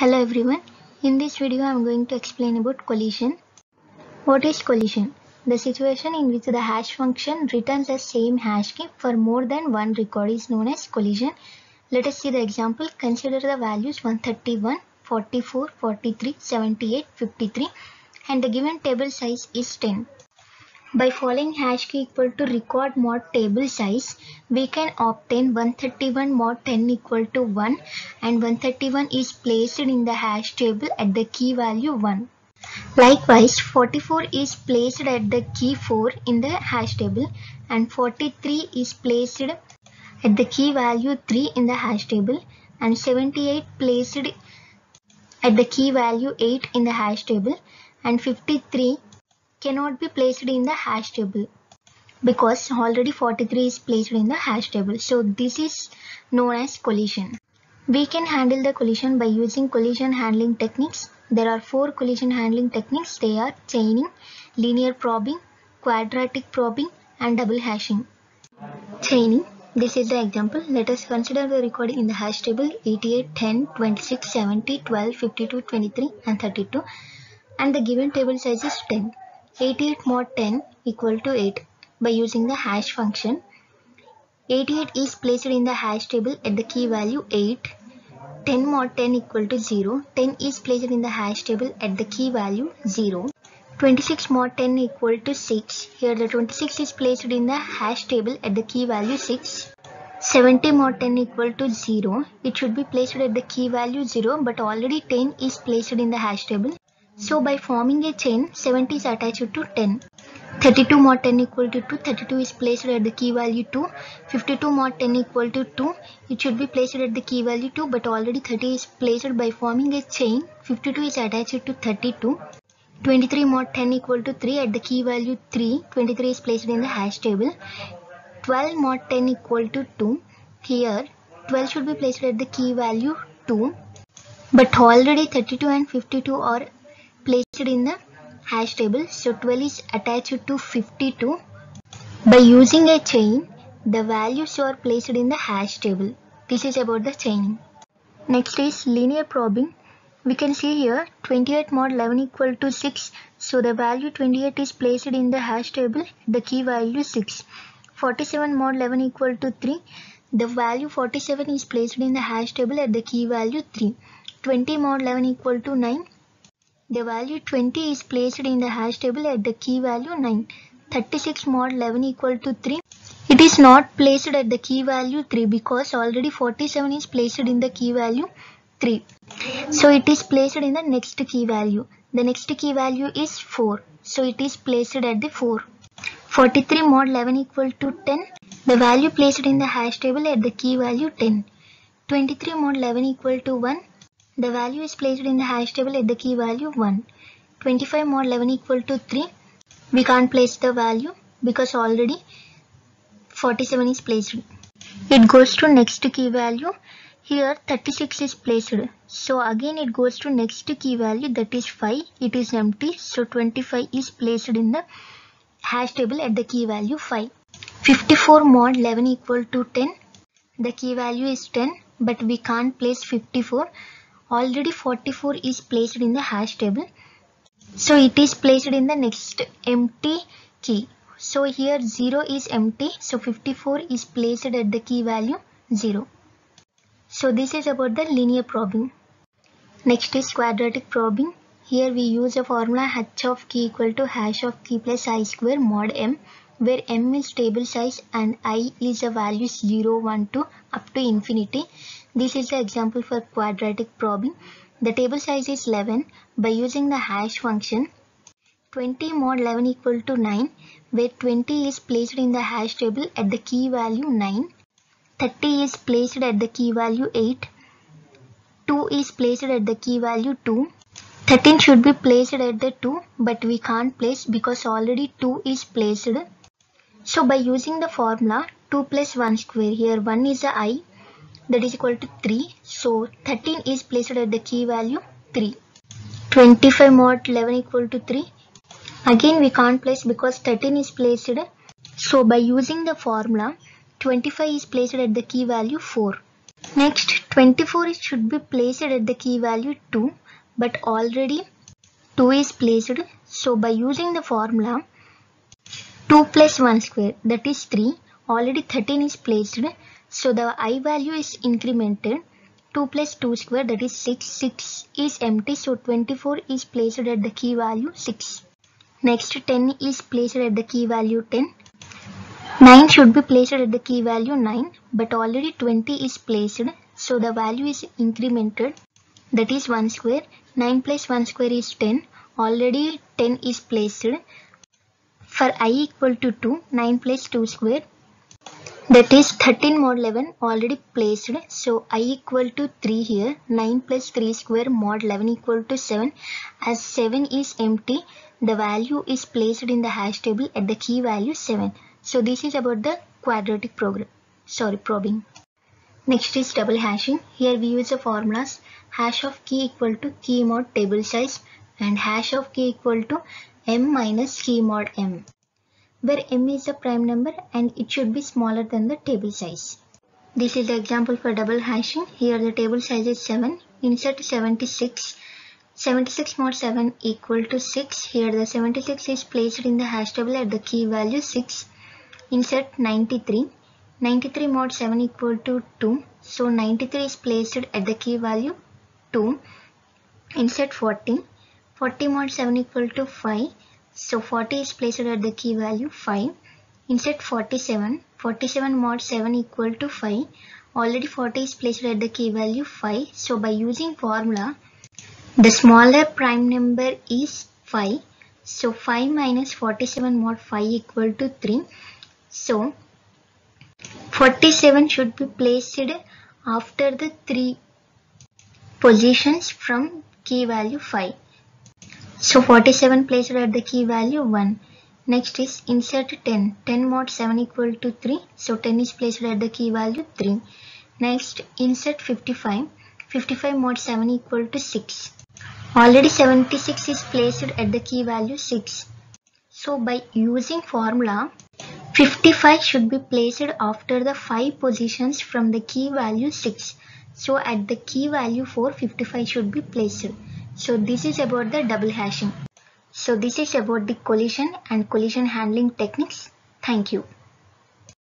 Hello everyone. In this video I am going to explain about collision. What is collision? The situation in which the hash function returns the same hash key for more than one record is known as collision. Let us see the example. Consider the values 131, 44, 43, 78, 53 and the given table size is 10. By following hash key equal to record mod table size, we can obtain 131 mod 10 equal to 1 and 131 is placed in the hash table at the key value 1. Likewise, 44 is placed at the key 4 in the hash table and 43 is placed at the key value 3 in the hash table and 78 placed at the key value 8 in the hash table and 53 cannot be placed in the hash table because already 43 is placed in the hash table. So this is known as collision. We can handle the collision by using collision handling techniques. There are four collision handling techniques. They are chaining, linear probing, quadratic probing and double hashing. Chaining. This is the example. Let us consider the record in the hash table 88, 10, 26, 70, 12, 52, 23 and 32 and the given table size is 10. 88 mod 10 equal to 8 by using the hash function. 88 is placed in the hash table at the key value 8. 10 mod 10 equal to 0. 10 is placed in the hash table at the key value 0. 26 mod 10 equal to 6. Here the 26 is placed in the hash table at the key value 6. 70 mod 10 equal to 0. It should be placed at the key value 0 but already 10 is placed in the hash table. So by forming a chain, 70 is attached to 10. 32 mod 10 equal to 2, 32 is placed at the key value 2. 52 mod 10 equal to 2, it should be placed at the key value 2 but already 30 is placed by forming a chain. 52 is attached to 32. 23 mod 10 equal to 3 at the key value 3, 23 is placed in the hash table. 12 mod 10 equal to 2, here 12 should be placed at the key value 2 but already 32 and 52 are placed in the hash table. So 12 is attached to 52 by using a chain the values are placed in the hash table. This is about the chaining next is linear probing. We can see here 28 mod 11 equal to 6 so the value 28 is placed in the hash table. The key value 6 47 mod 11 equal to 3 the value 47 is placed in the hash table at the key value 3 20 mod 11 equal to 9 the value 20 is placed in the hash table at the key value 9. 36 mod 11 equal to 3. It is not placed at the key value 3 because already 47 is placed in the key value 3. So it is placed in the next key value. The next key value is 4. So it is placed at the 4. 43 mod 11 equal to 10. The value placed in the hash table at the key value 10. 23 mod 11 equal to 1. The value is placed in the hash table at the key value 1. 25 mod 11 equal to 3. We can't place the value because already 47 is placed. It goes to next key value. Here 36 is placed. So again it goes to next key value that is 5. It is empty. So 25 is placed in the hash table at the key value 5. 54 mod 11 equal to 10. The key value is 10 but we can't place 54 already 44 is placed in the hash table. So it is placed in the next empty key. So here 0 is empty. So 54 is placed at the key value 0 so this is about the linear probing. Next is quadratic probing. Here we use a formula h of key equal to hash of key plus i square mod m where m is table size and i is a value 0 1 2 up to infinity this is the example for quadratic probing. The table size is 11 by using the hash function 20 mod 11 equal to 9 where 20 is placed in the hash table at the key value 9. 30 is placed at the key value 8. 2 is placed at the key value 2. 13 should be placed at the 2 but we can't place because already 2 is placed. So by using the formula 2 plus 1 square here 1 is the i that is equal to 3. So 13 is placed at the key value 3. 25 mod 11 equal to 3. Again we can't place because 13 is placed. So by using the formula 25 is placed at the key value 4. Next 24 should be placed at the key value 2 but already 2 is placed so by using the formula 2 plus 1 square that is 3 already 13 is placed so the i value is incremented. 2 plus 2 square that is 6 6 is empty so 24 is placed at the key value 6 next 10 is placed at the key value 10 9 should be placed at the key value 9 but already 20 is placed so the value is incremented. That is 1 square. 9 plus 1 square is 10 already 10 is placed. For i equal to 2 9 plus 2 square that is 13 mod 11 already placed. So i equal to 3 here. 9 plus 3 square mod 11 equal to 7 as 7 is empty the value is placed in the hash table at the key value 7 so this is about the quadratic program sorry probing. Next is double hashing. Here we use the formulas hash of key equal to key mod table size and hash of key equal to m minus key mod m where m is a prime number and it should be smaller than the table size. This is the example for double hashing. Here the table size is 7. Insert 76. 76 mod 7 equal to 6. Here the 76 is placed in the hash table at the key value 6. Insert 93. 93 mod 7 equal to 2. So 93 is placed at the key value 2. Insert 40. 40 mod 7 equal to 5. So 40 is placed at the key value 5. Insert 47. 47 mod 7 equal to 5. Already 40 is placed at the key value 5. So by using formula, the smaller prime number is 5. So 5 minus 47 mod 5 equal to 3. So 47 should be placed after the 3 positions from key value 5. So 47 placed at the key value 1. Next is insert 10. 10 mod 7 equal to 3. So 10 is placed at the key value 3. Next insert 55. 55 mod 7 equal to 6. Already 76 is placed at the key value 6. So by using formula 55 should be placed after the 5 positions from the key value 6. So at the key value 4 55 should be placed. So this is about the double hashing. So this is about the collision and collision handling techniques. Thank you.